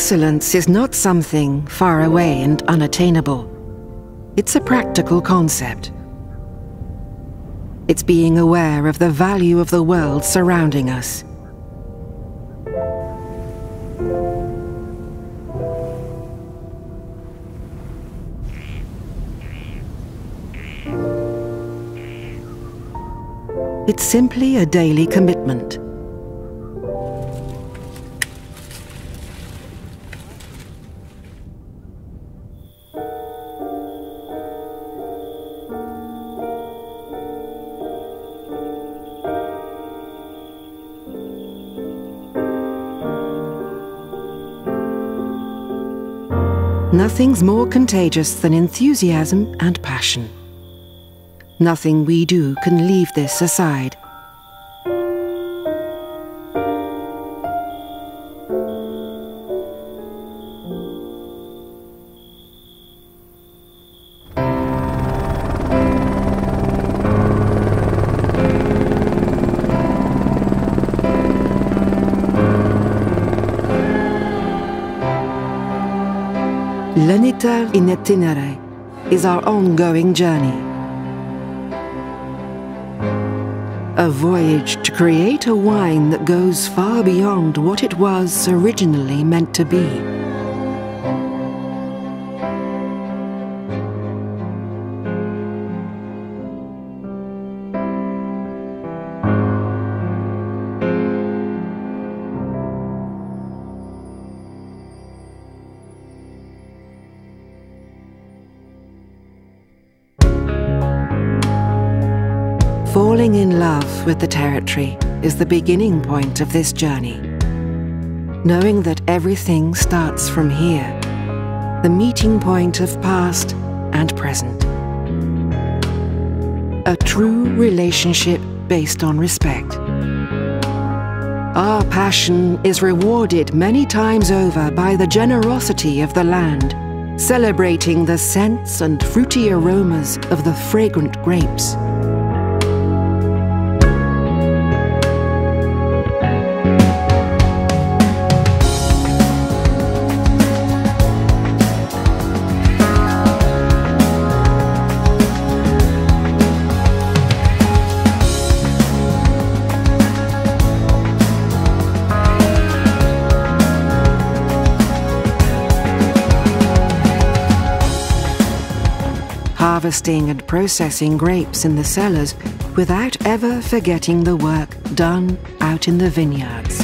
Excellence is not something far away and unattainable. It's a practical concept. It's being aware of the value of the world surrounding us. It's simply a daily commitment. Nothing's more contagious than enthusiasm and passion. Nothing we do can leave this aside. In Itinere is our ongoing journey. A voyage to create a wine that goes far beyond what it was originally meant to be. Falling in love with the territory is the beginning point of this journey. Knowing that everything starts from here, the meeting point of past and present. A true relationship based on respect. Our passion is rewarded many times over by the generosity of the land, celebrating the scents and fruity aromas of the fragrant grapes. Harvesting and processing grapes in the cellars without ever forgetting the work done out in the vineyards.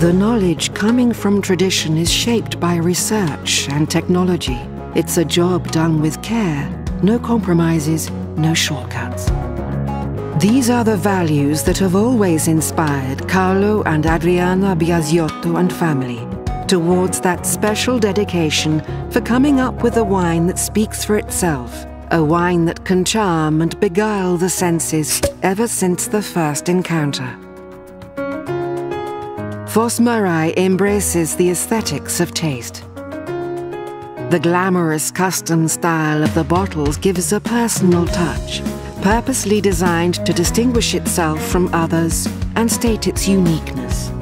The knowledge coming from tradition is shaped by research and technology. It's a job done with care, no compromises, no shortcuts. These are the values that have always inspired Carlo and Adriana Biasiotto and family towards that special dedication for coming up with a wine that speaks for itself, a wine that can charm and beguile the senses ever since the first encounter. Foss Marai embraces the aesthetics of taste. The glamorous custom style of the bottles gives a personal touch purposely designed to distinguish itself from others and state its uniqueness.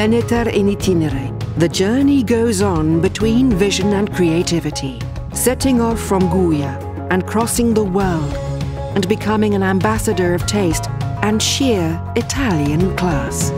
L'Aniter in Itinere. The journey goes on between vision and creativity, setting off from Guglia and crossing the world and becoming an ambassador of taste and sheer Italian class.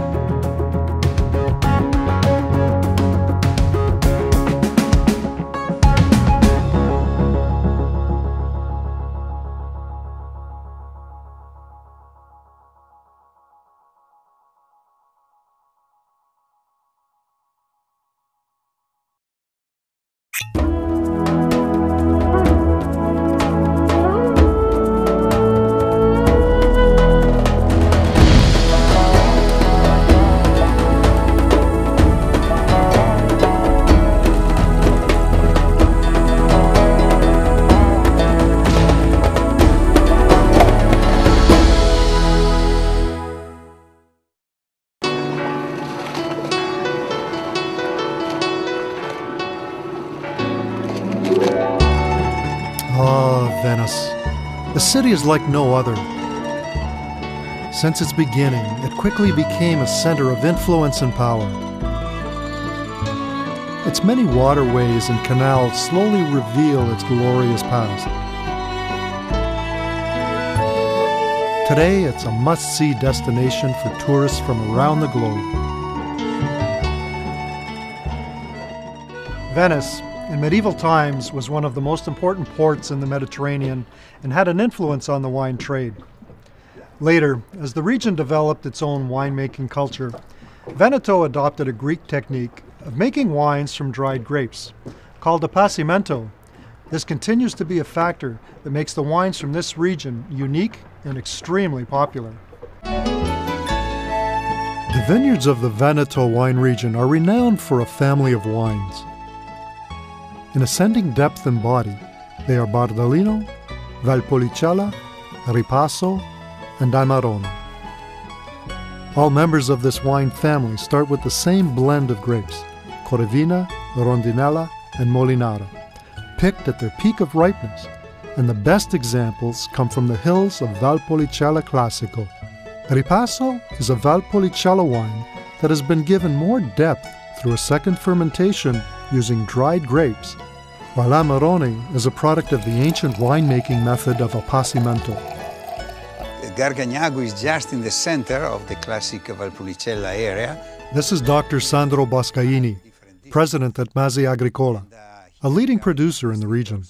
Is like no other. Since its beginning, it quickly became a center of influence and power. Its many waterways and canals slowly reveal its glorious past. Today, it's a must see destination for tourists from around the globe. Venice, in medieval times, was one of the most important ports in the Mediterranean and had an influence on the wine trade. Later, as the region developed its own winemaking culture, Veneto adopted a Greek technique of making wines from dried grapes, called appassimento. This continues to be a factor that makes the wines from this region unique and extremely popular. The vineyards of the Veneto wine region are renowned for a family of wines. In ascending depth and body, they are Bardolino, Valpolicella, Ripasso, and Amarone. All members of this wine family start with the same blend of grapes, Corvina, Rondinella, and Molinara, picked at their peak of ripeness and the best examples come from the hills of Valpolicella Classico. Ripasso is a Valpolicella wine that has been given more depth through a second fermentation using dried grapes, while Amarone is a product of the ancient winemaking method of appassimento. Gargagnago is just in the center of the classic Valpolicella area. This is Dr. Sandro Boscaini, president at Masi Agricola a leading producer in the region.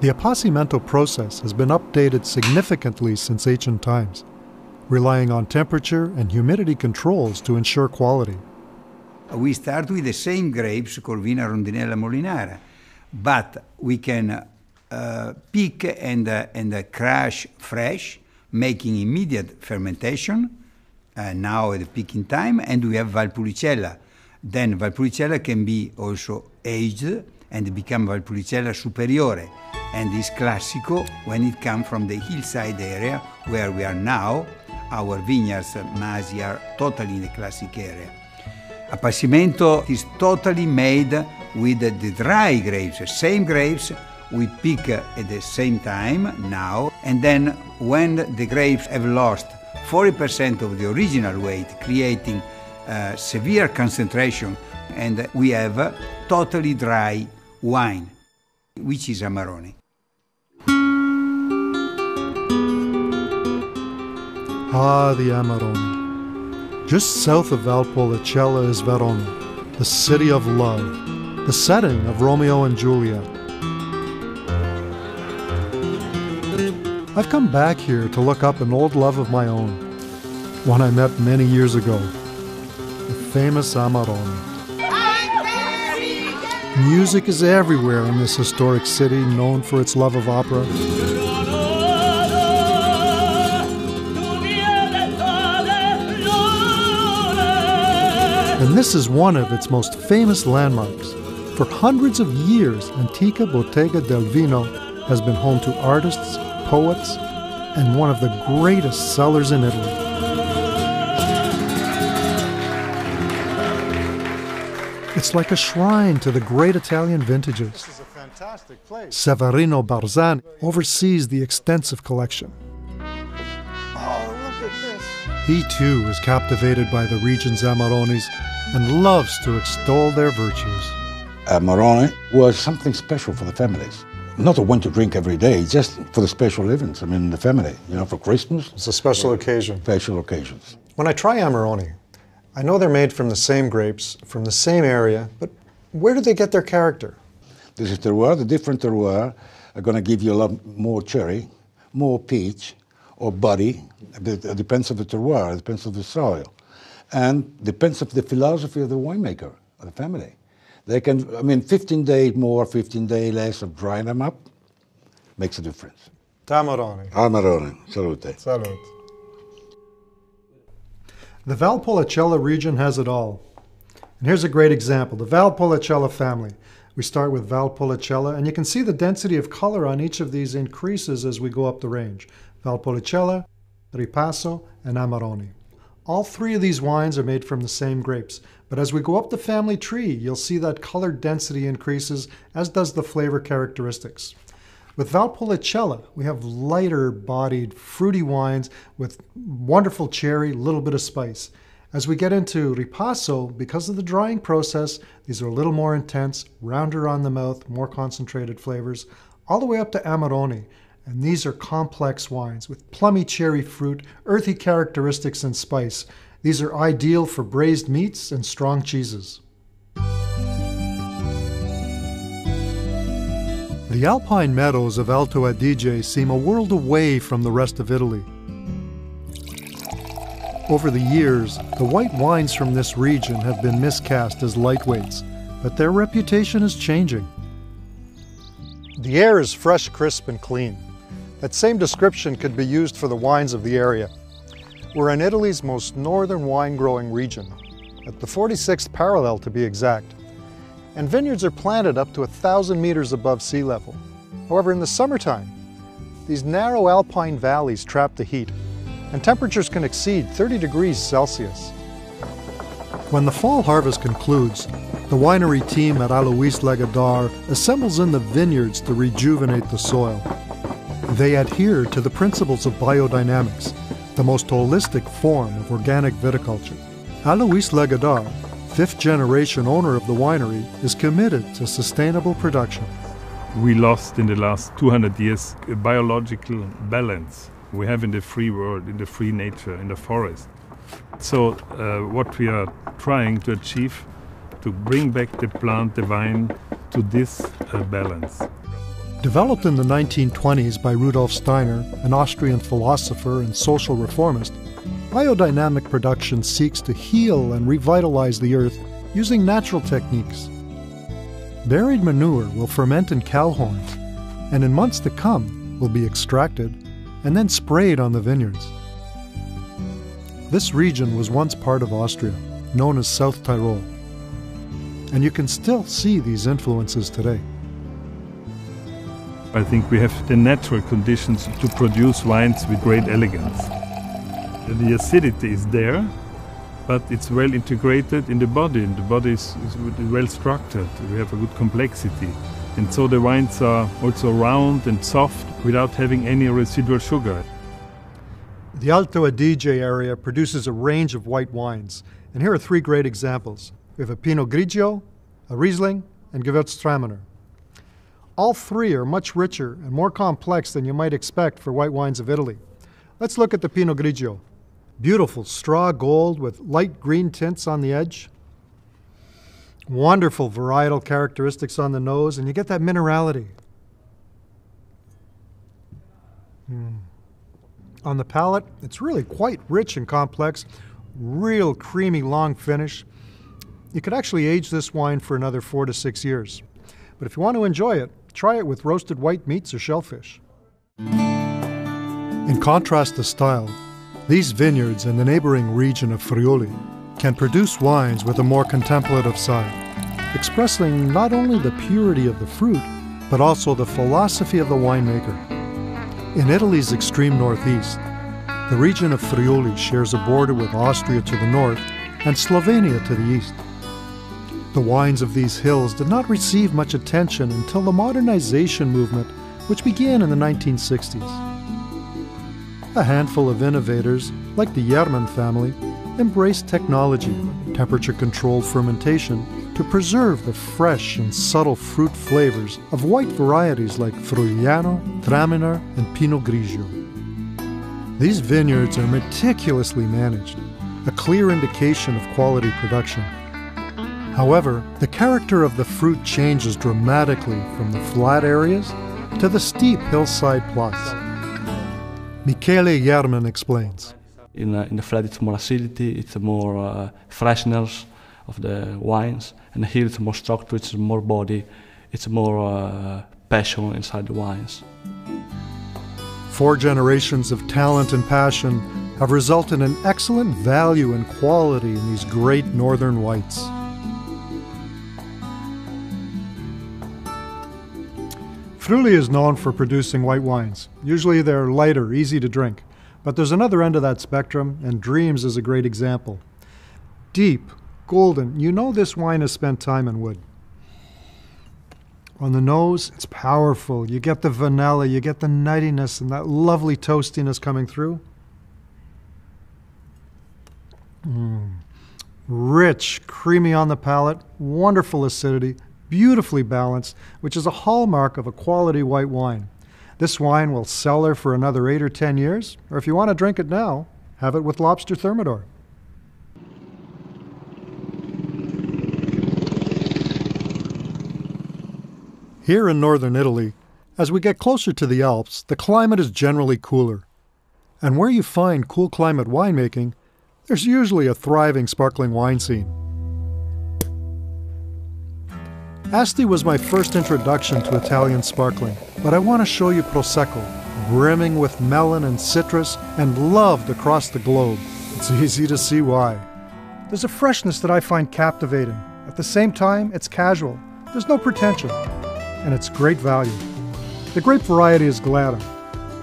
The appassimento process has been updated significantly since ancient times, relying on temperature and humidity controls to ensure quality. We start with the same grapes, Corvina, Rondinella, Molinara, but we can uh, pick and, uh, and uh, crush fresh, making immediate fermentation, uh, now at the picking time, and we have Valpolicella, then Valpolicella can be also aged and become Valpolicella Superiore and is classico when it comes from the hillside area where we are now. Our vineyards, Masi, are totally in the classic area. Appassimento is totally made with the dry grapes, same grapes we pick at the same time now, and then when the grapes have lost 40% of the original weight, creating uh, severe concentration and we have totally dry wine, which is Amarone. Ah, the Amarone. Just south of Valpolicella is Verona, the city of love, the setting of Romeo and Juliet. I've come back here to look up an old love of my own, one I met many years ago the famous Amarone. Music is everywhere in this historic city known for its love of opera. And this is one of its most famous landmarks. For hundreds of years, Antica Bottega del Vino has been home to artists, poets, and one of the greatest cellars in Italy. It's like a shrine to the great Italian vintages. This is a fantastic place. Severino Barzani oversees the extensive collection. Oh, look at this. He too is captivated by the region's Amarones and loves to extol their virtues. Uh, Amarone was something special for the families. Not a one to drink every day, just for the special events. I mean, the family, you know, for Christmas. It's a special occasion. Special occasions. When I try Amarone, I know they're made from the same grapes, from the same area, but where do they get their character? This is terroir. The different terroir are going to give you a lot more cherry, more peach, or body. It depends on the terroir, it depends on the soil, and depends on the philosophy of the winemaker, of the family. They can, I mean, 15 days more, 15 days less of drying them up makes a difference. Tamarone. Amarone. Salute. Salute. The Valpolicella region has it all. And here's a great example, the Valpolicella family. We start with Valpolicella, and you can see the density of color on each of these increases as we go up the range. Valpolicella, Ripasso, and Amarone. All three of these wines are made from the same grapes, but as we go up the family tree, you'll see that color density increases, as does the flavor characteristics. With Valpolicella, we have lighter bodied, fruity wines with wonderful cherry, little bit of spice. As we get into Ripasso, because of the drying process, these are a little more intense, rounder on the mouth, more concentrated flavors, all the way up to Amarone. And these are complex wines with plummy cherry fruit, earthy characteristics, and spice. These are ideal for braised meats and strong cheeses. The alpine meadows of Alto Adige seem a world away from the rest of Italy. Over the years, the white wines from this region have been miscast as lightweights, but their reputation is changing. The air is fresh, crisp, and clean. That same description could be used for the wines of the area. We're in Italy's most northern wine growing region, at the 46th parallel to be exact. And vineyards are planted up to a thousand meters above sea level. However, in the summertime, these narrow alpine valleys trap the heat and temperatures can exceed 30 degrees Celsius. When the fall harvest concludes, the winery team at Alois Lageder assembles in the vineyards to rejuvenate the soil. They adhere to the principles of biodynamics, the most holistic form of organic viticulture. Alois Lageder, fifth generation owner of the winery, is committed to sustainable production. We lost in the last 200 years a biological balance we have in the free world, in the free nature, in the forest. So, uh, what we are trying to achieve to bring back the plant, the vine, to this uh, balance. Developed in the 1920s by Rudolf Steiner, an Austrian philosopher and social reformist, biodynamic production seeks to heal and revitalize the earth using natural techniques. Buried manure will ferment in cow horns, and in months to come will be extracted and then sprayed on the vineyards. This region was once part of Austria, known as South Tyrol, and you can still see these influences today. I think we have the natural conditions to produce wines with great elegance. The acidity is there, but it's well integrated in the body, and the body is, is well structured. We have a good complexity. And so the wines are also round and soft without having any residual sugar. The Alto Adige area produces a range of white wines, and here are three great examples. We have a Pinot Grigio, a Riesling, and Gewürztraminer. All three are much richer and more complex than you might expect for white wines of Italy. Let's look at the Pinot Grigio. Beautiful straw gold with light green tints on the edge. Wonderful varietal characteristics on the nose, and you get that minerality. Mm. On the palate, it's really quite rich and complex, real creamy long finish. You could actually age this wine for another four to six years. But if you want to enjoy it, try it with roasted white meats or shellfish. In contrast to style, these vineyards in the neighboring region of Friuli can produce wines with a more contemplative side, expressing not only the purity of the fruit, but also the philosophy of the winemaker. In Italy's extreme northeast, the region of Friuli shares a border with Austria to the north and Slovenia to the east. The wines of these hills did not receive much attention until the modernization movement, which began in the 1960s. A handful of innovators, like the Jermann family, embraced technology, temperature controlled fermentation, to preserve the fresh and subtle fruit flavors of white varieties like Friulano, Traminer, and Pinot Grigio. These vineyards are meticulously managed, a clear indication of quality production. However, the character of the fruit changes dramatically from the flat areas to the steep hillside plots. Michele Jermann explains. In, uh, in the flat, it's more acidity, it's more uh, freshness of the wines, and here it's more structure, it's more body, it's more uh, passion inside the wines. Four generations of talent and passion have resulted in excellent value and quality in these great northern whites. Friuli is known for producing white wines. Usually they're lighter, easy to drink. But there's another end of that spectrum, and Dreams is a great example. Deep, golden, you know this wine has spent time in wood. On the nose, it's powerful. You get the vanilla, you get the nuttiness, and that lovely toastiness coming through. Mm. Rich, creamy on the palate, wonderful acidity, beautifully balanced, which is a hallmark of a quality white wine. This wine will cellar for another eight or ten years, or if you want to drink it now, have it with lobster thermidor. Here in northern Italy, as we get closer to the Alps, the climate is generally cooler. And where you find cool climate winemaking, there's usually a thriving sparkling wine scene. Asti was my first introduction to Italian sparkling, but I want to show you Prosecco, brimming with melon and citrus and loved across the globe. It's easy to see why. There's a freshness that I find captivating. At the same time, it's casual. There's no pretension and it's great value. The grape variety is Glera.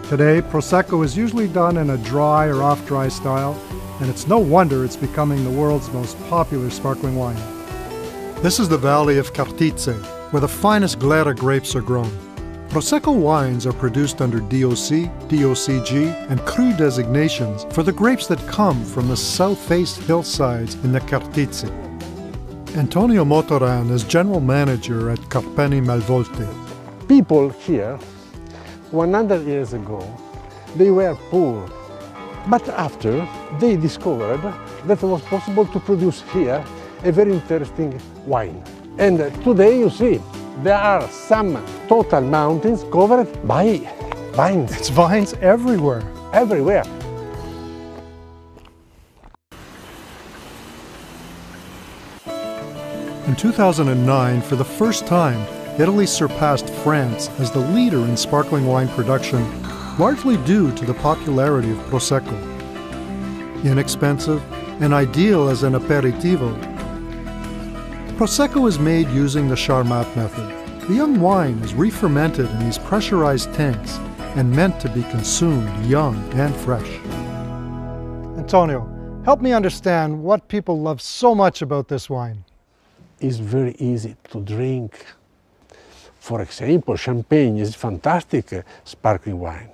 Today, Prosecco is usually done in a dry or off-dry style, and it's no wonder it's becoming the world's most popular sparkling wine. This is the valley of Cartizze, where the finest Glera grapes are grown. Prosecco wines are produced under DOC, DOCG, and Cru designations for the grapes that come from the south-faced hillsides in the Cartizze. Antonio Motoran is general manager at Carpenè Malvolti. People here, 100 years ago, they were poor. But after, they discovered that it was possible to produce here a very interesting wine. And uh, today you see, there are some total mountains covered by vines. It's vines everywhere. Everywhere. In 2009, for the first time, Italy surpassed France as the leader in sparkling wine production, largely due to the popularity of Prosecco. Inexpensive and ideal as an aperitivo, Prosecco is made using the Charmat method. The young wine is re-fermented in these pressurized tanks and meant to be consumed young and fresh. Antonio, help me understand what people love so much about this wine It's very easy to drink. For example, champagne is fantastic uh, sparkling wine.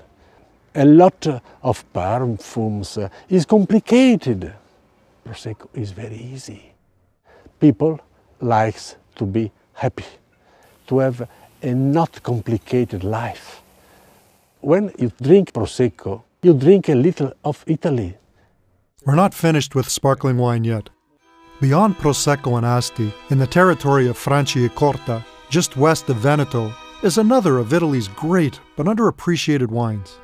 A lot of perfumes uh, is complicated. Prosecco is very easy. People likes to be happy, to have a not complicated life. When you drink Prosecco, you drink a little of Italy. We're not finished with sparkling wine yet. Beyond Prosecco and Asti, in the territory of Franciacorta, just west of Veneto, is another of Italy's great but underappreciated wines.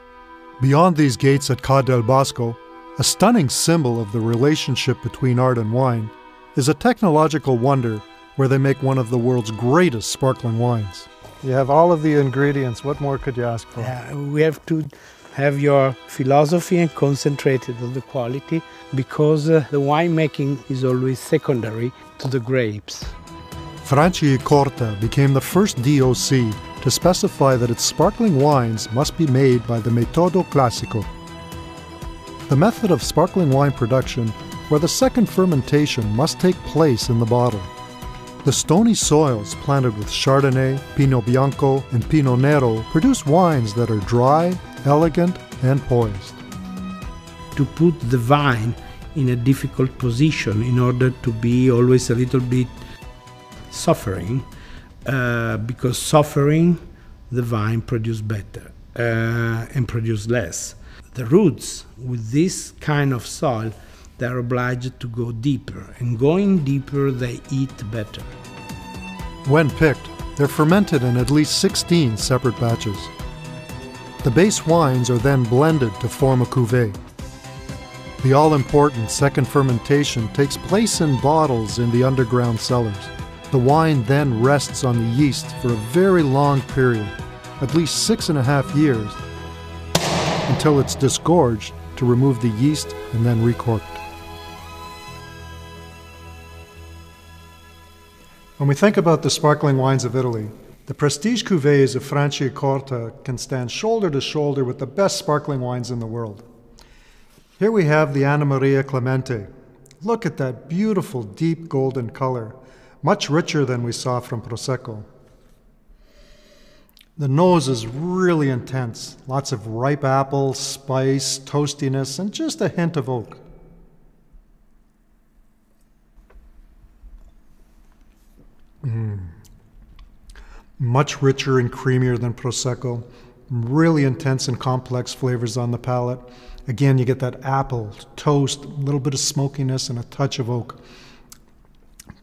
Beyond these gates at Ca del Bosco, a stunning symbol of the relationship between art and wine, is a technological wonder where they make one of the world's greatest sparkling wines. You have all of the ingredients. What more could you ask for? Yeah, we have to have your philosophy and concentrated on the quality because uh, the winemaking is always secondary to the grapes. Franciacorta became the first DOC to specify that its sparkling wines must be made by the Metodo Classico. The method of sparkling wine production where the second fermentation must take place in the bottle. The stony soils planted with Chardonnay, Pinot Bianco, and Pinot Nero produce wines that are dry, elegant, and poised. To put the vine in a difficult position in order to be always a little bit suffering, uh, because suffering the vine produce better uh, and produce less. The roots with this kind of soil they are obliged to go deeper, and going deeper, they eat better. When picked, they're fermented in at least 16 separate batches. The base wines are then blended to form a cuvee. The all important second fermentation takes place in bottles in the underground cellars. The wine then rests on the yeast for a very long period, at least six and a half years, until it's disgorged to remove the yeast and then recorked. When we think about the sparkling wines of Italy, the prestige cuvées of Franciacorta can stand shoulder to shoulder with the best sparkling wines in the world. Here we have the Anna Maria Clementi. Look at that beautiful deep golden color, much richer than we saw from Prosecco. The nose is really intense. Lots of ripe apple, spice, toastiness, and just a hint of oak. Mm. Much richer and creamier than Prosecco. Really intense and complex flavors on the palate. Again, you get that apple, toast, a little bit of smokiness, and a touch of oak.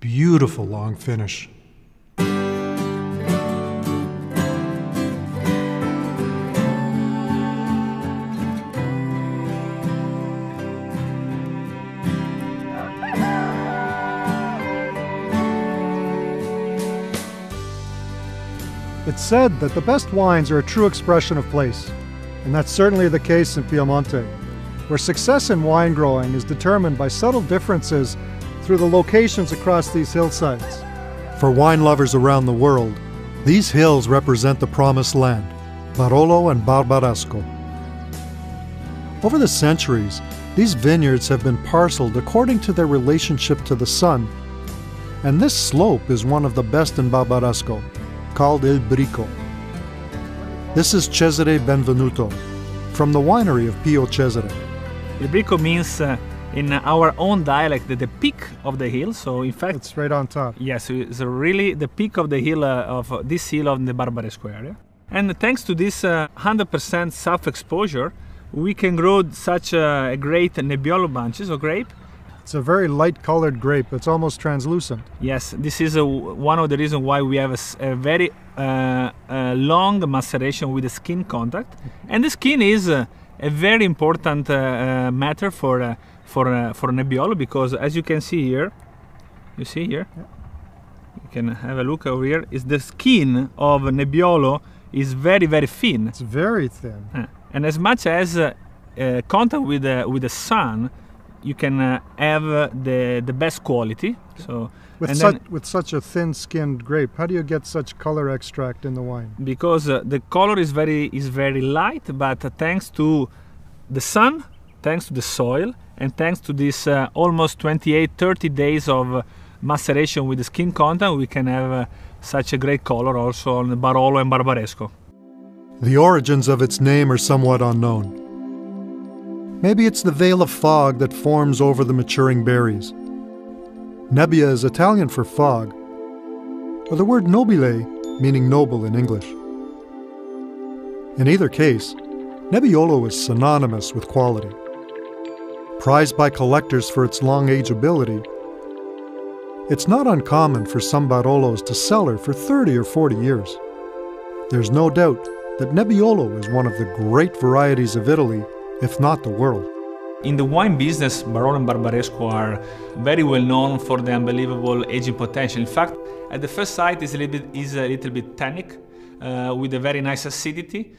Beautiful long finish. It's said that the best wines are a true expression of place, and that's certainly the case in Piemonte, where success in wine growing is determined by subtle differences through the locations across these hillsides. For wine lovers around the world, these hills represent the promised land, Barolo and Barbaresco. Over the centuries, these vineyards have been parceled according to their relationship to the sun, and this slope is one of the best in Barbaresco, called Il Brico. This is Cesare Benvenuto from the winery of Pio Cesare. Il Brico means uh, in our own dialect the peak of the hill. So in fact, it's right on top. Yes, it's really the peak of the hill uh, of uh, this hill of the Barbaresco area. And thanks to this 100% uh, self-exposure, we can grow such a great Nebbiolo bunches of grape it's a very light colored grape. It's almost translucent. Yes, this is a, one of the reasons why we have a, a very uh, a long maceration with the skin contact. And the skin is a, a very important uh, uh, matter for uh, for uh, for Nebbiolo because as you can see here, you see here, yeah. you can have a look over here. Is the skin of Nebbiolo is very very thin. It's very thin. and as much as uh, contact with the with the sun you can uh, have uh, the the best quality. So with such with such a thin-skinned grape, how do you get such color extract in the wine? Because uh, the color is very is very light, but thanks to the sun, thanks to the soil, and thanks to this uh, almost 28 30 days of uh, maceration with the skin content, we can have uh, such a great color also on the Barolo and Barbaresco. The origins of its name are somewhat unknown. Maybe it's the veil of fog that forms over the maturing berries. Nebbia is Italian for fog, or the word nobile, meaning noble in English. In either case, Nebbiolo is synonymous with quality. Prized by collectors for its long ageability, it's not uncommon for some Barolos to cellar for 30 or 40 years. There's no doubt that Nebbiolo is one of the great varieties of Italy if not the world. In the wine business, Barolo and Barbaresco are very well known for the unbelievable aging potential. In fact, at the first sight, it's a little bit, is a little bit tannic uh, with a very nice acidity.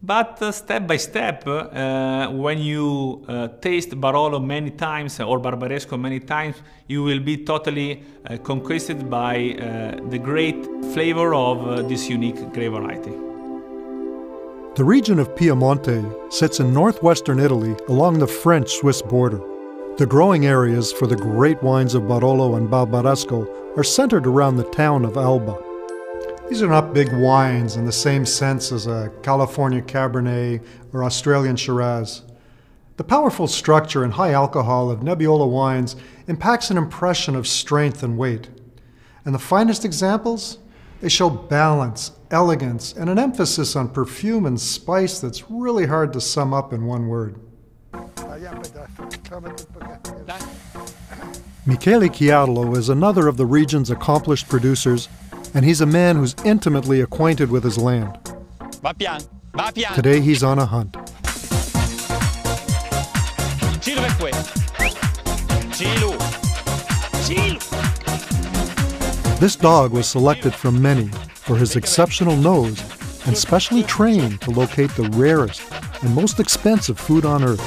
But uh, step by step, uh, when you uh, taste Barolo many times or Barbaresco many times, you will be totally uh, conquered by uh, the great flavor of this unique grape variety. The region of Piemonte sits in northwestern Italy along the French Swiss border. The growing areas for the great wines of Barolo and Barbaresco are centered around the town of Alba. These are not big wines in the same sense as a California Cabernet or Australian Shiraz. The powerful structure and high alcohol of Nebbiolo wines impacts an impression of strength and weight. And the finest examples? They show balance, elegance, and an emphasis on perfume and spice that's really hard to sum up in one word. Michele Chiarlo is another of the region's accomplished producers, and he's a man who's intimately acquainted with his land. Today he's on a hunt. This dog was selected from many for his exceptional nose and specially trained to locate the rarest and most expensive food on earth.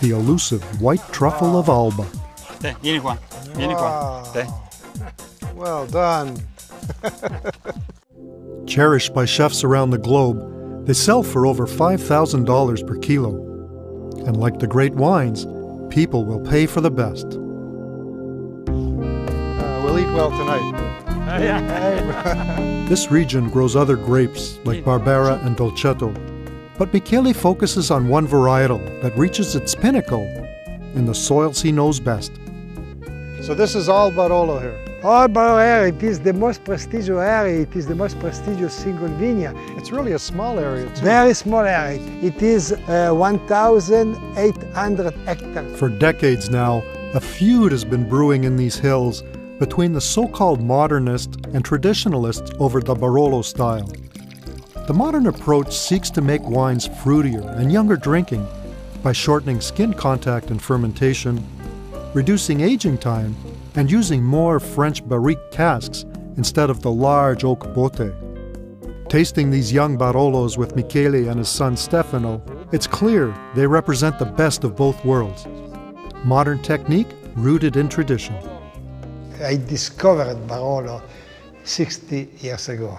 The elusive white truffle of Alba. vieni qua, vieni qua. Well done. Cherished by chefs around the globe, they sell for over $5,000 per kilo. And like the great wines, people will pay for the best. Uh, we'll eat well tonight. this region grows other grapes like Barbera and Dolcetto, but Michele focuses on one varietal that reaches its pinnacle in the soils he knows best. So this is all Barolo here. All Barolo area, it is the most prestigious area, it is the most prestigious single vineyard. It's really a small area too. Very small area. It is uh, 1,800 hectares. For decades now, a feud has been brewing in these hills between the so-called modernist and traditionalists over the Barolo style. The modern approach seeks to make wines fruitier and younger drinking by shortening skin contact and fermentation, reducing aging time, and using more French barrique casks instead of the large oak botte. Tasting these young Barolos with Michele and his son Stefano, it's clear they represent the best of both worlds. Modern technique rooted in tradition. I discovered Barolo 60 years ago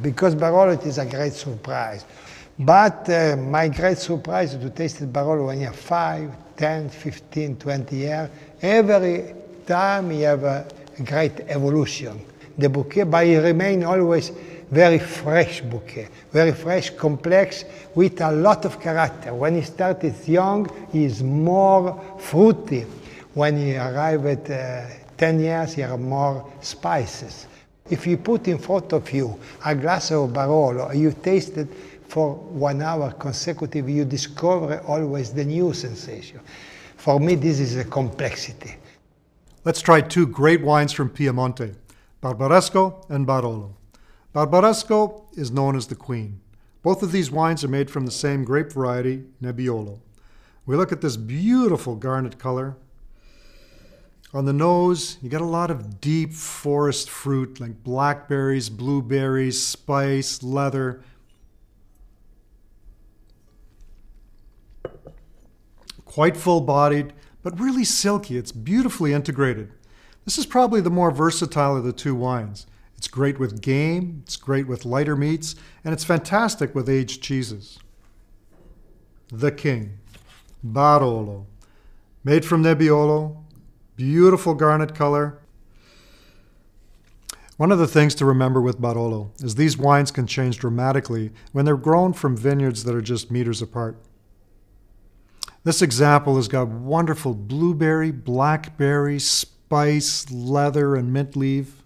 because Barolo is a great surprise. But uh, my great surprise to taste Barolo when you have 5, 10, 15, 20 years. Every time you have a great evolution. The bouquet, but it remain always very fresh bouquet, very fresh, complex, with a lot of character. When he started young, he is more fruity. When he arrive at uh, 10 years, he have more spices. If you put in front of you a glass of Barolo, you taste it for one hour consecutive, you discover always the new sensation. For me, this is a complexity. Let's try two great wines from Piemonte, Barbaresco and Barolo. Barbaresco is known as the queen. Both of these wines are made from the same grape variety, Nebbiolo. We look at this beautiful garnet color. On the nose, you get a lot of deep forest fruit like blackberries, blueberries, spice, leather, quite full bodied, but really silky. It's beautifully integrated. This is probably the more versatile of the two wines. It's great with game, it's great with lighter meats, and it's fantastic with aged cheeses. The King, Barolo, made from Nebbiolo, beautiful garnet color. One of the things to remember with Barolo is these wines can change dramatically when they're grown from vineyards that are just meters apart. This example has got wonderful blueberry, blackberry, spice, leather, and mint leaf.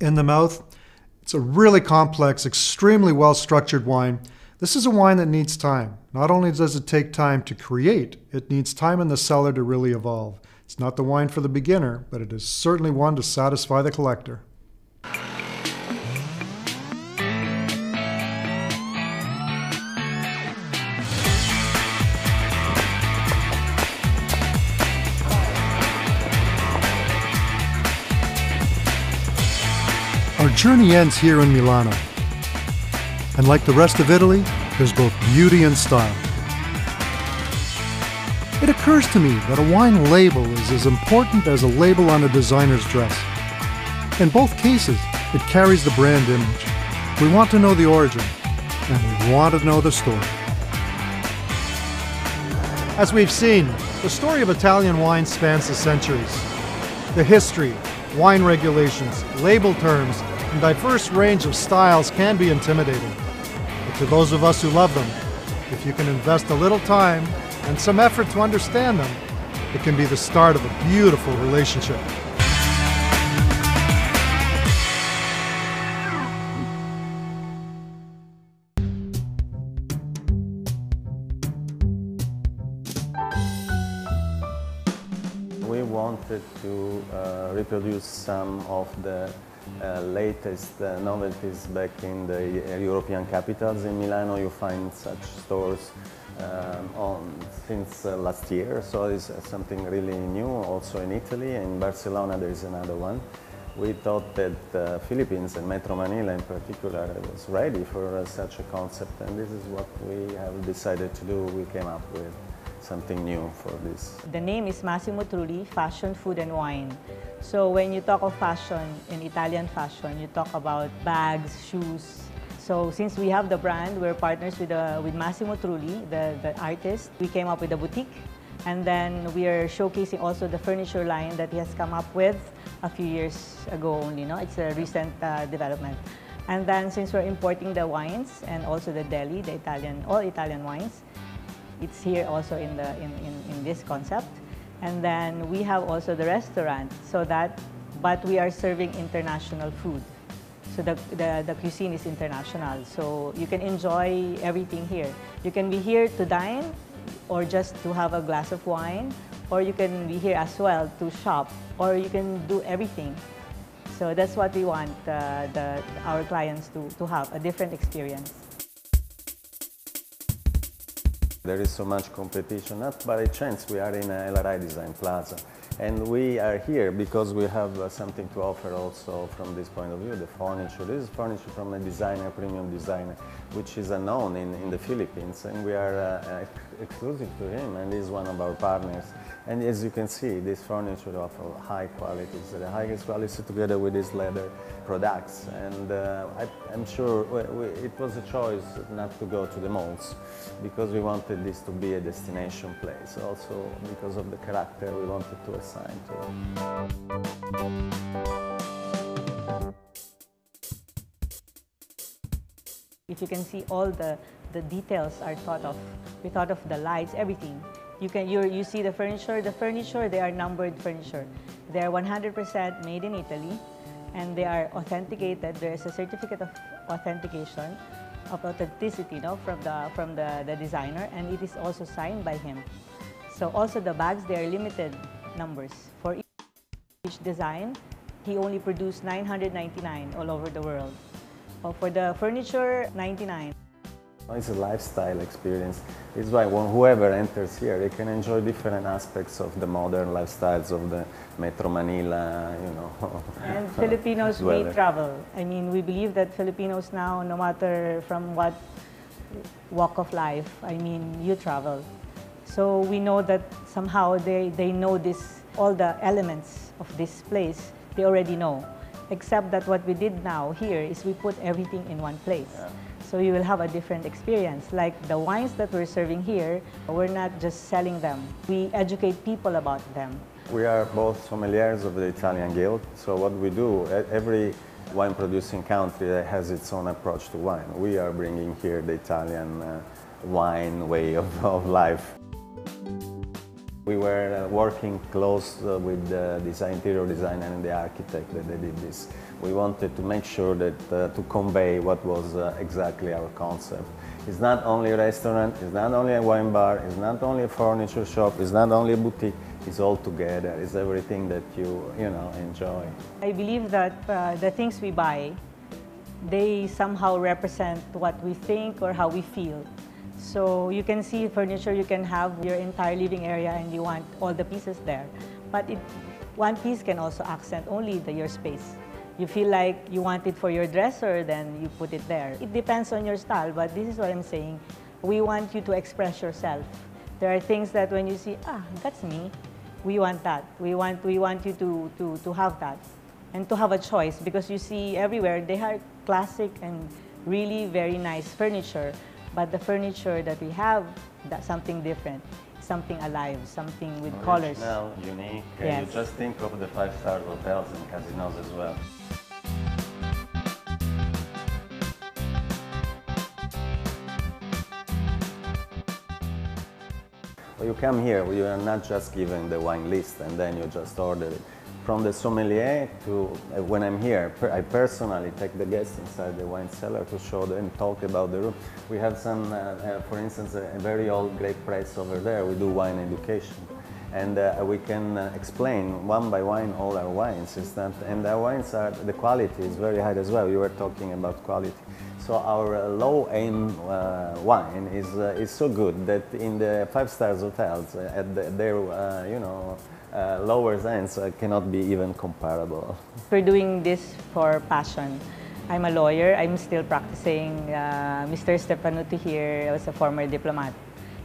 In the mouth, it's a really complex, extremely well structured wine. This is a wine that needs time. Not only does it take time to create, it needs time in the cellar to really evolve. It's not the wine for the beginner, but it is certainly one to satisfy the collector. Journey ends here in Milano. And like the rest of Italy, there's both beauty and style. It occurs to me that a wine label is as important as a label on a designer's dress. In both cases, it carries the brand image. We want to know the origin, and we want to know the story. As we've seen, the story of Italian wine spans the centuries. The history, wine regulations, label terms, and diverse range of styles can be intimidating. But to those of us who love them, if you can invest a little time and some effort to understand them, it can be the start of a beautiful relationship. We wanted to uh, reproduce some of the uh, latest uh, novelties back in the uh, European capitals. In Milano you find such stores um, on, since uh, last year, so it's uh, something really new. Also in Italy, in Barcelona there is another one. We thought that uh, Philippines and Metro Manila in particular was ready for such a concept and this is what we have decided to do. We came up with something new for this. The name is Massimo Trulli, Fashion, Food and Wine. So when you talk of fashion, in Italian fashion, you talk about bags, shoes. So since we have the brand, we're partners with, uh, with Massimo Trulli, the, the artist. We came up with a boutique and then we are showcasing also the furniture line that he has come up with a few years ago only. No? It's a recent uh, development. And then since we're importing the wines and also the deli, the Italian, all Italian wines, it's here also in, the, in, in, in this concept. And then we have also the restaurant, so that, but we are serving international food. So the, the, the cuisine is international, so you can enjoy everything here. You can be here to dine or just to have a glass of wine, or you can be here as well to shop, or you can do everything. So that's what we want uh, the, our clients to, to have, a different experience. There is so much competition, not by chance we are in a LRI Design Plaza. And we are here because we have uh, something to offer also from this point of view, the furniture. This is furniture from a designer, premium designer, which is unknown in, in the Philippines. And we are uh, exclusive to him and he's one of our partners. And as you can see, this furniture of high quality, so the highest quality together with these leather products. And uh, I, am sure we, we, it was a choice not to go to the malls because we wanted this to be a destination place. Also because of the character we wanted to assign to it. If you can see all the, the details are thought of, we thought of the lights, everything. You can you you see the furniture. The furniture they are numbered furniture. They are 100% made in Italy, and they are authenticated. There is a certificate of authentication, of authenticity, no, from the from the the designer, and it is also signed by him. So also the bags they are limited numbers for each design. He only produced 999 all over the world. Oh, for the furniture, 99. It's a lifestyle experience. It's why when whoever enters here, they can enjoy different aspects of the modern lifestyles of the Metro Manila, you know. And Filipinos, we travel. I mean, we believe that Filipinos now, no matter from what walk of life, I mean, you travel. So we know that somehow they, they know this, all the elements of this place, they already know. Except that what we did now here is we put everything in one place. Yeah. So you will have a different experience. Like the wines that we're serving here, we're not just selling them. We educate people about them. We are both sommeliers of the Italian Guild. So what we do, every wine producing country has its own approach to wine. We are bringing here the Italian uh, wine way of, of life. We were uh, working close uh, with the design, interior designer and the architect that they did this. We wanted to make sure that uh, to convey what was uh, exactly our concept. It's not only a restaurant, it's not only a wine bar, it's not only a furniture shop, it's not only a boutique, it's all together, it's everything that you, you know, enjoy. I believe that uh, the things we buy, they somehow represent what we think or how we feel. So you can see furniture, you can have your entire living area and you want all the pieces there. But it, one piece can also accent only the, your space. You feel like you want it for your dresser, then you put it there. It depends on your style, but this is what I'm saying. We want you to express yourself. There are things that when you see, ah, that's me, we want that. We want, we want you to, to, to have that and to have a choice because you see everywhere they have classic and really very nice furniture but the furniture that we have, that's something different, something alive, something with Original, colors. unique, yes. and you just think of the five-star hotels and casinos as well. You come here, you are not just given the wine list and then you just order it from the sommelier to uh, when I'm here, I personally take the guests inside the wine cellar to show them, talk about the room. We have some, uh, uh, for instance, a, a, very old grape press over there. We do wine education. And uh, we can uh, explain one by one all our wines. And our wines are, the quality is very high as well. You were talking about quality. So our uh, low-end wine is, is so good that in the five-stars hotels, at the, their, you know, uh, lower ends uh, cannot be even comparable. We're doing this for passion. I'm a lawyer. I'm still practicing. Uh, Mr. Stepanuti here was a former diplomat.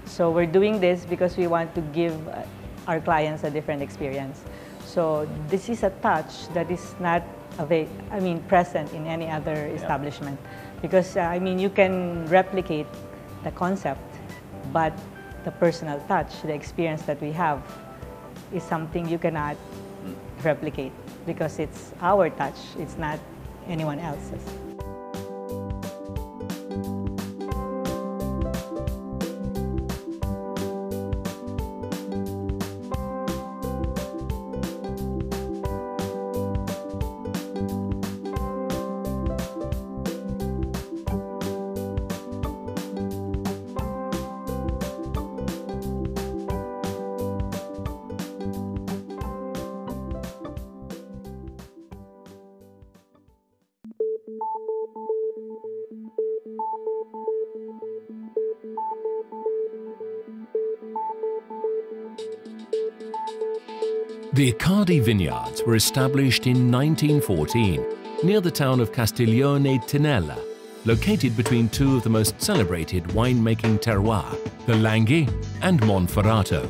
So we're doing this because we want to give uh, our clients a different experience. So this is a touch that is not I mean, present in any other establishment. Because, uh, I mean, you can replicate the concept, but the personal touch, the experience that we have, is something you cannot replicate because it's our touch, it's not anyone else's. The Icardi vineyards were established in 1914 near the town of Castiglione Tinella, located between two of the most celebrated winemaking terroirs, the Langhe and Monferrato.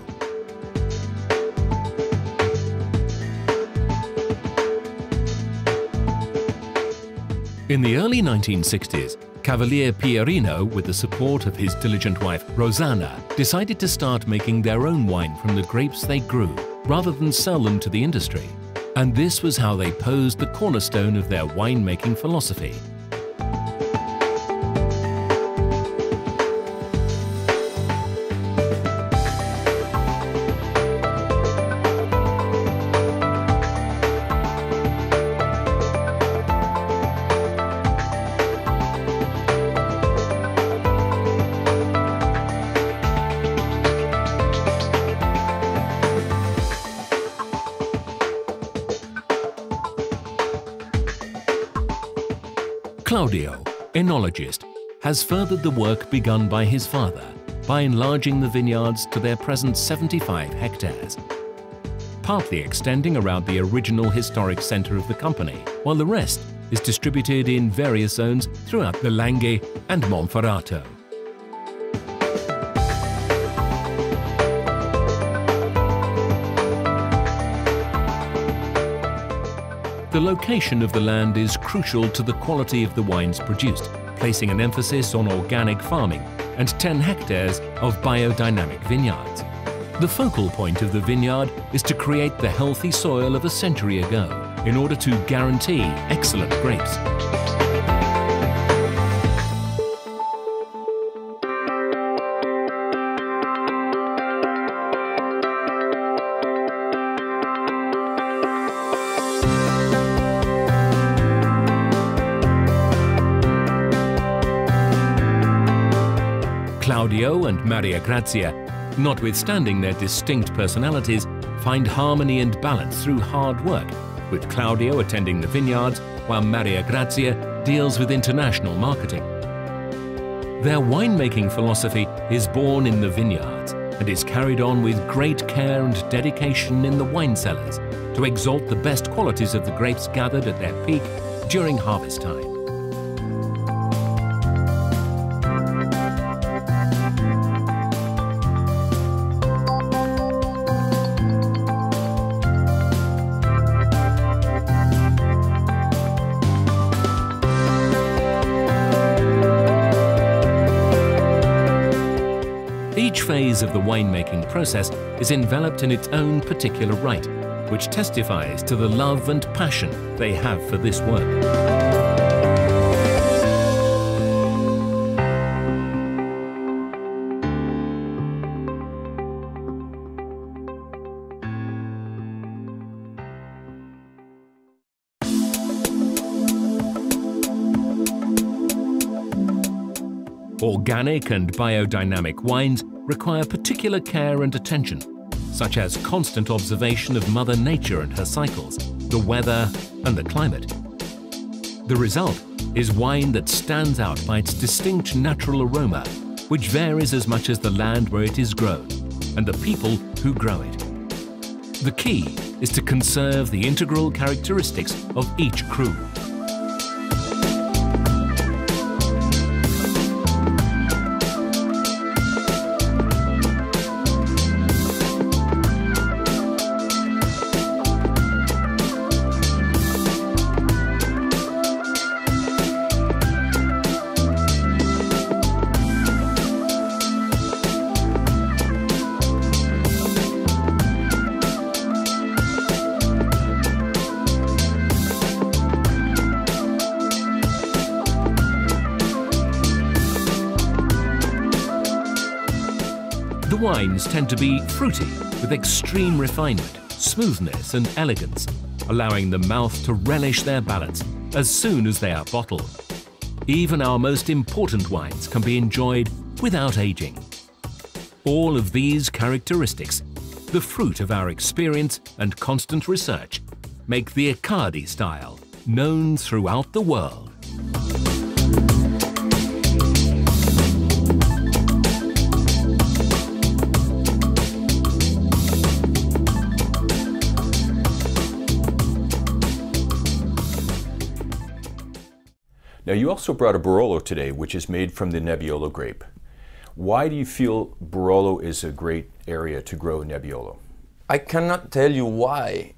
In the early 1960s, Cavalier Pierino, with the support of his diligent wife Rosanna, decided to start making their own wine from the grapes they grew rather than sell them to the industry. And this was how they posed the cornerstone of their winemaking philosophy. Has furthered the work begun by his father by enlarging the vineyards to their present 75 hectares, partly extending around the original historic centre of the company, while the rest is distributed in various zones throughout the Langhe and Monferrato. The location of the land is crucial to the quality of the wines produced, placing an emphasis on organic farming and 10 hectares of biodynamic vineyards. The focal point of the vineyard is to create the healthy soil of a century ago in order to guarantee excellent grapes. And Maria Grazia, notwithstanding their distinct personalities, find harmony and balance through hard work, with Claudio attending the vineyards while Maria Grazia deals with international marketing. Their winemaking philosophy is born in the vineyards and is carried on with great care and dedication in the wine cellars to exalt the best qualities of the grapes gathered at their peak during harvest time. The winemaking process is enveloped in its own particular rite, which testifies to the love and passion they have for this work. Organic and biodynamic wines require particular care and attention, such as constant observation of Mother Nature and her cycles, the weather and the climate. The result is wine that stands out by its distinct natural aroma, which varies as much as the land where it is grown and the people who grow it. The key is to conserve the integral characteristics of each cru. Wines tend to be fruity with extreme refinement, smoothness and elegance, allowing the mouth to relish their balance as soon as they are bottled. Even our most important wines can be enjoyed without aging. All of these characteristics, the fruit of our experience and constant research, make the Icardi style known throughout the world. Now you also brought a Barolo today, which is made from the Nebbiolo grape. Why do you feel Barolo is a great area to grow Nebbiolo? I cannot tell you why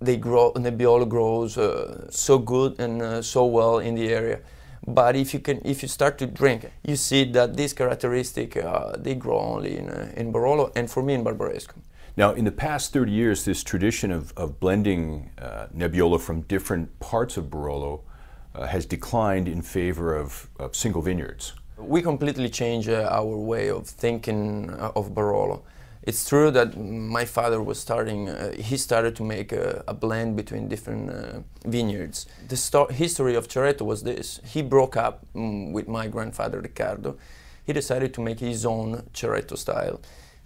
they grow Nebbiolo grows uh, so good and uh, so well in the area. But if you can, if you start to drink, you see that this characteristic uh, they grow only in uh, in Barolo and for me in Barbaresco. Now, in the past 30 years, this tradition of, of blending uh, Nebbiolo from different parts of Barolo uh, has declined in favor of, of, single vineyards. We completely changed uh, our way of thinking uh, of Barolo. It's true that my father was starting, uh, he started to make a, a blend between different uh, vineyards. The history of Ceretto was this. He broke up mm, with my grandfather Riccardo. He decided to make his own Ceretto style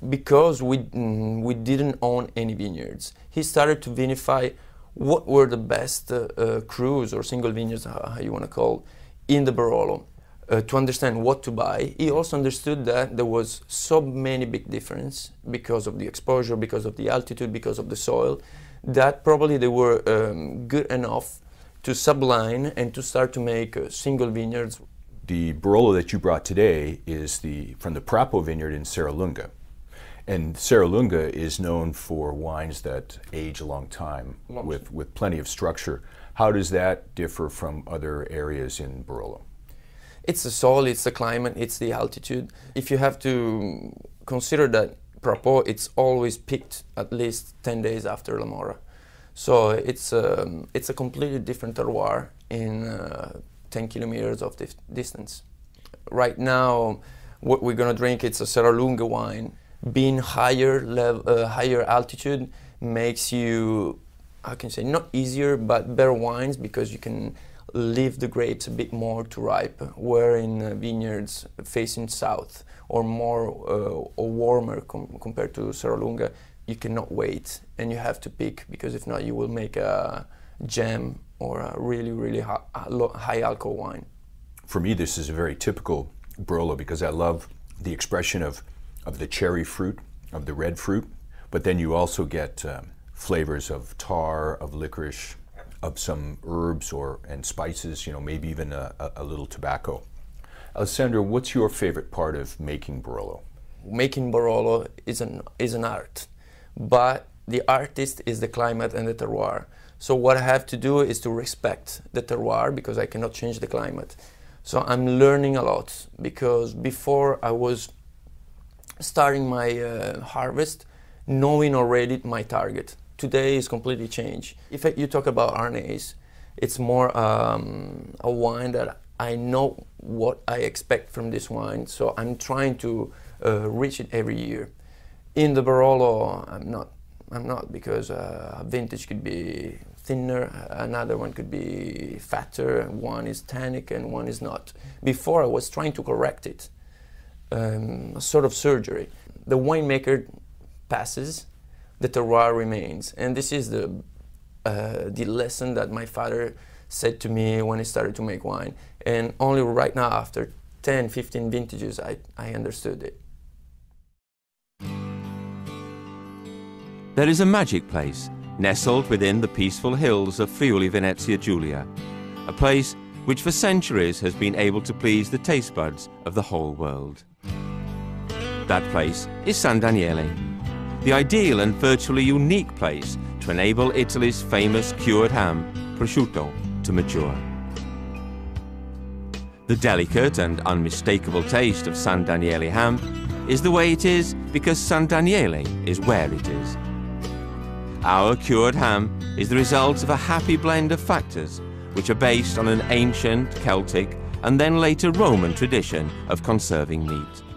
because we, mm, we didn't own any vineyards. He started to vinify what were the best uh, uh, crus or single vineyards, how, you want to call, in the Barolo. Uh, to understand what to buy, he also understood that there was so many big difference because of the exposure, because of the altitude, because of the soil, that probably they were um, good enough to subline and to start to make uh, single vineyards. The Barolo that you brought today is the from the Prapo vineyard in Serralunga. And Serralunga is known for wines that age a long time with, with plenty of structure. How does that differ from other areas in Barolo? It's the soil, it's the climate, it's the altitude. If you have to consider that Prapo, it's always picked at least 10 days after La Morra. So it's, um, it's a completely different terroir in uh, 10 kilometers of distance. Right now, what we're going to drink, it's a Serralunga wine being higher level, uh, higher altitude makes you, I can say, not easier, but better wines because you can leave the grapes a bit more to ripe. Where in uh, vineyards facing south or more uh, or warmer com compared to Serralunga, you cannot wait and you have to pick because if not, you will make a gem or a really, really high, high alcohol wine. For me, this is a very typical Barolo because I love the expression of of the cherry fruit, of the red fruit, but then you also get um, flavors of tar, of licorice, of some herbs or and spices, you know, maybe even a, a, little tobacco. Alessandro, what's your favorite part of making Barolo? Making Barolo is an, is an art, but the artist is the climate and the terroir. So what I have to do is to respect the terroir because I cannot change the climate. So I'm learning a lot because before I was starting my uh, harvest knowing already my target. Today is completely changed. If you talk about Arneis, it's more um, a wine that I know what I expect from this wine, so I'm trying to uh, reach it every year. In the Barolo, I'm not. I'm not because uh, vintage could be thinner, another one could be fatter, one is tannic and one is not. Before I was trying to correct it um, a sort of surgery. The winemaker passes, the terroir remains. And this is the, uh, the lesson that my father said to me when I started to make wine. And only right now, after 10, 15 vintages, I, I understood it. There is a magic place nestled within the peaceful hills of Friuli Venezia Giulia, a place which for centuries has been able to please the taste buds of the whole world. That place is San Daniele, the ideal and virtually unique place to enable Italy's famous cured ham, prosciutto, to mature. The delicate and unmistakable taste of San Daniele ham is the way it is because San Daniele is where it is. Our cured ham is the result of a happy blend of factors which are based on an ancient Celtic and then later Roman tradition of conserving meat.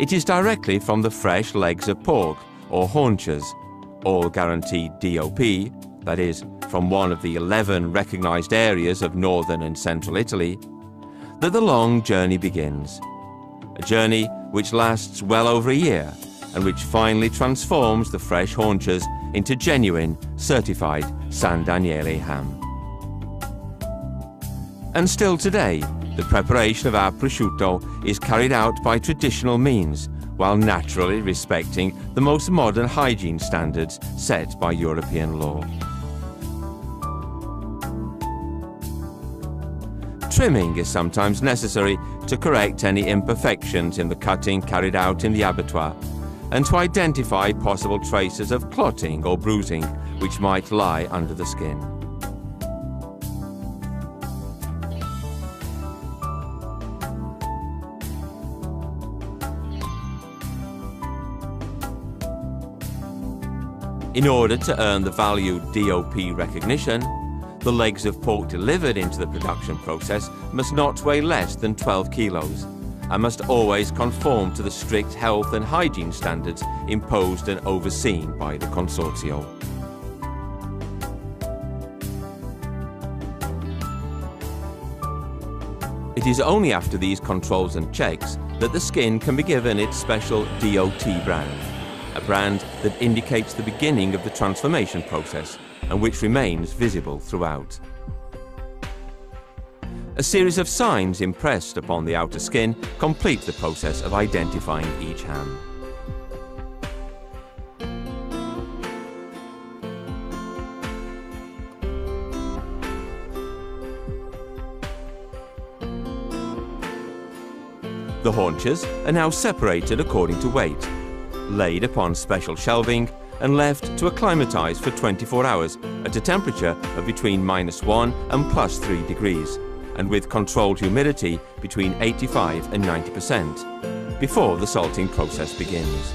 It is directly from the fresh legs of pork, or haunches, all guaranteed DOP, that is, from one of the 11 recognised areas of northern and central Italy, that the long journey begins. A journey which lasts well over a year and which finally transforms the fresh haunches into genuine, certified San Daniele ham. And still today, the preparation of our prosciutto is carried out by traditional means, while naturally respecting the most modern hygiene standards set by European law. Trimming is sometimes necessary to correct any imperfections in the cutting carried out in the abattoir and to identify possible traces of clotting or bruising which might lie under the skin. In order to earn the valued DOP recognition, the legs of pork delivered into the production process must not weigh less than 12 kilos and must always conform to the strict health and hygiene standards imposed and overseen by the Consorzio. It is only after these controls and checks that the skin can be given its special DOT brand, a brand that indicates the beginning of the transformation process and which remains visible throughout. A series of signs impressed upon the outer skin complete the process of identifying each ham. The haunches are now separated according to weight, laid upon special shelving and left to acclimatise for 24 hours at a temperature of between minus 1 and plus 3 degrees and with controlled humidity between 85 and 90% before the salting process begins.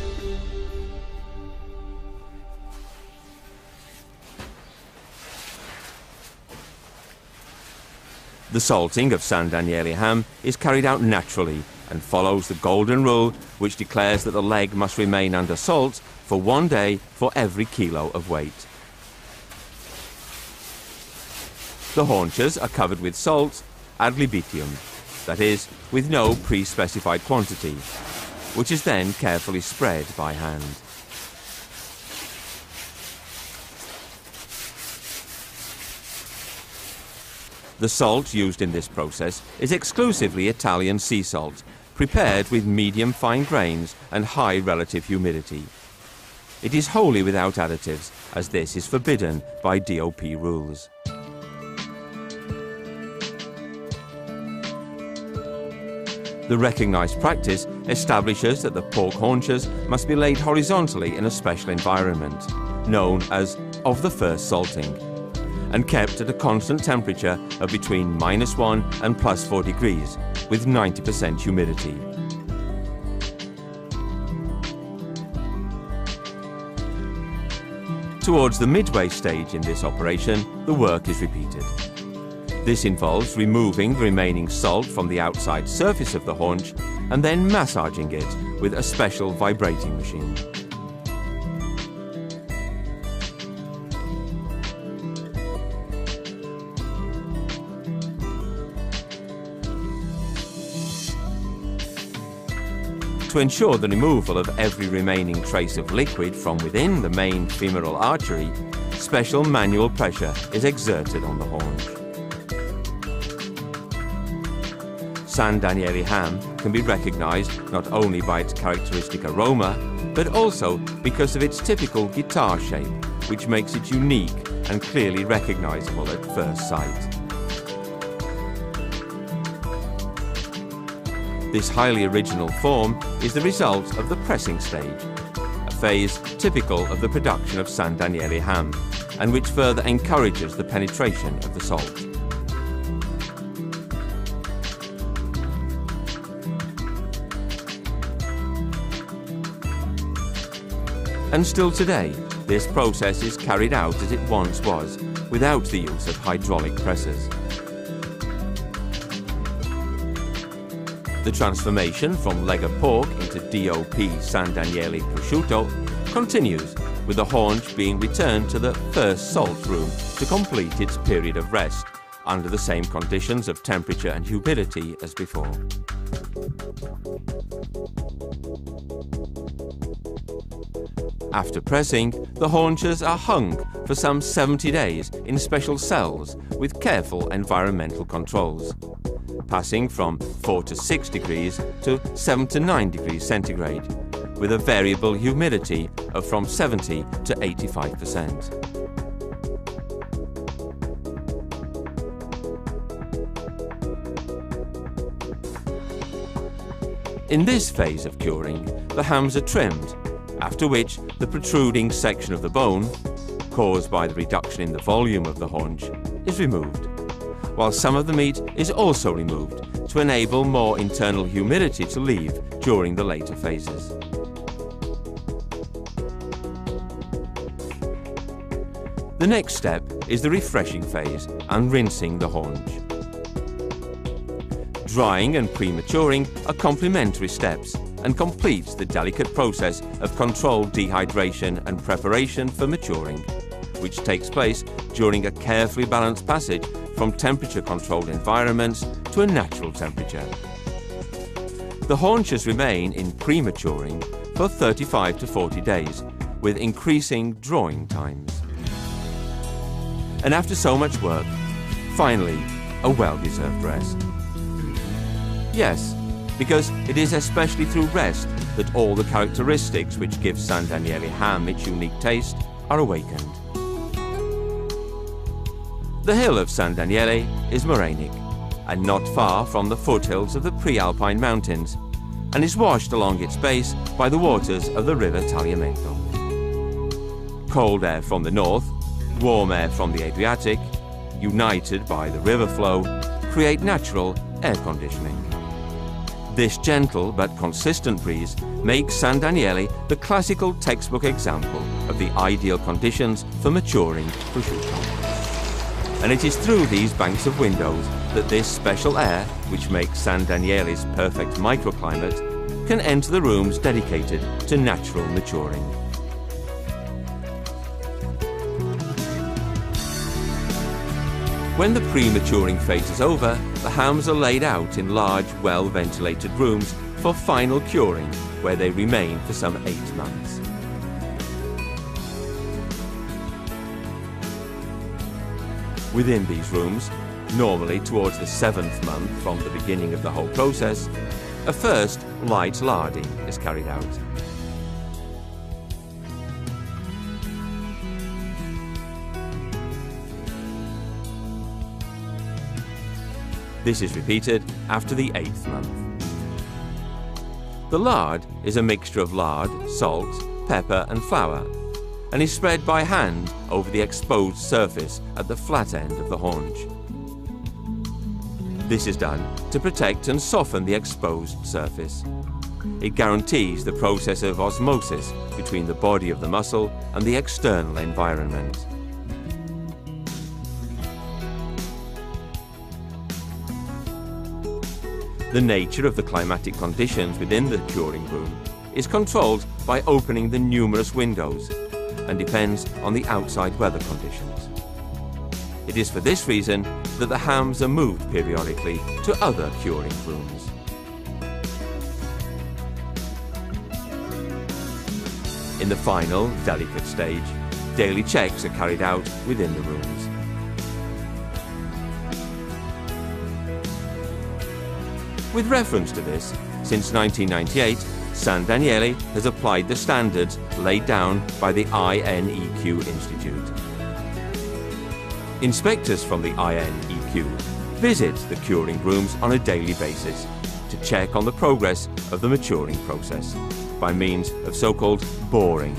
The salting of San Daniele ham is carried out naturally and follows the golden rule which declares that the leg must remain under salt for one day for every kilo of weight. The haunches are covered with salt ad libitum, that is, with no pre-specified quantity, which is then carefully spread by hand. The salt used in this process is exclusively Italian sea salt, prepared with medium fine grains and high relative humidity. It is wholly without additives, as this is forbidden by DOP rules. The recognised practice establishes that the pork haunches must be laid horizontally in a special environment, known as of the first salting, and kept at a constant temperature of between minus 1 and plus 4 degrees, with 90% humidity. Towards the midway stage in this operation, the work is repeated. This involves removing the remaining salt from the outside surface of the haunch and then massaging it with a special vibrating machine. To ensure the removal of every remaining trace of liquid from within the main femoral artery, special manual pressure is exerted on the haunch. San Daniele ham can be recognized not only by its characteristic aroma, but also because of its typical guitar shape, which makes it unique and clearly recognizable at first sight. This highly original form is the result of the pressing stage, a phase typical of the production of San Daniele ham, and which further encourages the penetration of the salt. And still today, this process is carried out as it once was, without the use of hydraulic presses. The transformation from leg of pork into DOP San Daniele prosciutto continues, with the haunch being returned to the first salt room to complete its period of rest, under the same conditions of temperature and humidity as before. After pressing, the haunches are hung for some 70 days in special cells with careful environmental controls passing from 4 to 6 degrees to 7 to 9 degrees centigrade, with a variable humidity of from 70 to 85%. In this phase of curing, the hams are trimmed, after which the protruding section of the bone, caused by the reduction in the volume of the haunch, is removed while some of the meat is also removed to enable more internal humidity to leave during the later phases. The next step is the refreshing phase and rinsing the haunch. Drying and pre-maturing are complementary steps and completes the delicate process of controlled dehydration and preparation for maturing, which takes place during a carefully balanced passage from temperature-controlled environments to a natural temperature. The haunches remain in pre-maturing for 35 to 40 days, with increasing drawing times. And after so much work, finally, a well-deserved rest. Yes, because it is especially through rest that all the characteristics which give San Daniele ham its unique taste are awakened. The hill of San Daniele is morainic and not far from the foothills of the pre-alpine mountains and is washed along its base by the waters of the river Tagliamento. Cold air from the north, warm air from the Adriatic, united by the river flow, create natural air conditioning. This gentle but consistent breeze makes San Daniele the classical textbook example of the ideal conditions for maturing prosciutto and it is through these banks of windows that this special air, which makes San Daniele's perfect microclimate, can enter the rooms dedicated to natural maturing. When the pre-maturing phase is over, the hams are laid out in large, well-ventilated rooms for final curing, where they remain for some eight months. Within these rooms, normally towards the seventh month from the beginning of the whole process, a first light larding is carried out. This is repeated after the eighth month. The lard is a mixture of lard, salt, pepper and flour and is spread by hand over the exposed surface at the flat end of the haunch. This is done to protect and soften the exposed surface. It guarantees the process of osmosis between the body of the muscle and the external environment. The nature of the climatic conditions within the curing room is controlled by opening the numerous windows and depends on the outside weather conditions. It is for this reason that the hams are moved periodically to other curing rooms. In the final, delicate stage, daily checks are carried out within the rooms. With reference to this, since 1998, San Daniele has applied the standards laid down by the INEQ Institute. Inspectors from the INEQ visit the curing rooms on a daily basis to check on the progress of the maturing process by means of so-called boring,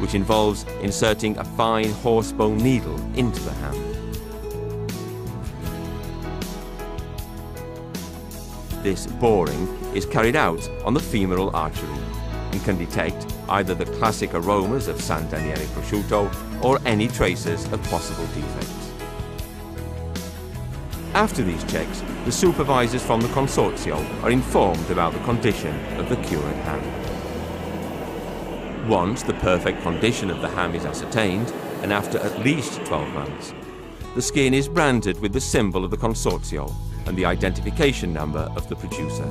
which involves inserting a fine horsebone needle into the ham. This boring is carried out on the femoral artery and can detect either the classic aromas of San Daniele prosciutto or any traces of possible defects. After these checks, the supervisors from the consorzio are informed about the condition of the cured ham. Once the perfect condition of the ham is ascertained, and after at least 12 months, the skin is branded with the symbol of the consorzio and the identification number of the producer.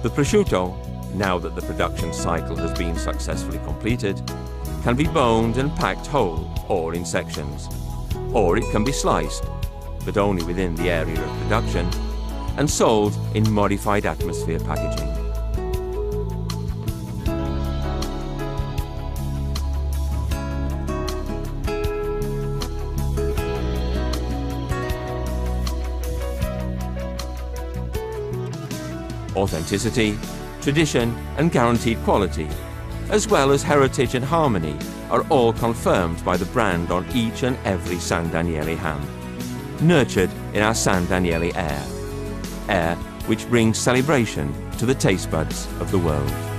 The prosciutto, now that the production cycle has been successfully completed, can be boned and packed whole or in sections. Or it can be sliced, but only within the area of production, and sold in modified atmosphere packaging. Authenticity, tradition and guaranteed quality, as well as heritage and harmony, are all confirmed by the brand on each and every San Daniele ham, nurtured in our San Daniele air, air which brings celebration to the taste buds of the world.